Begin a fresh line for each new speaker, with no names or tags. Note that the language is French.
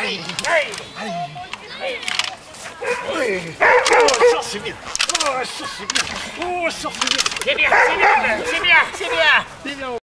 Aïe, aïe, aïe. Oui. Oh, ça c'est bien. Oh, ça c'est bien. Oh, ça. C'est bien,
c'est bien, c'est bien, c'est bien. C'est bien.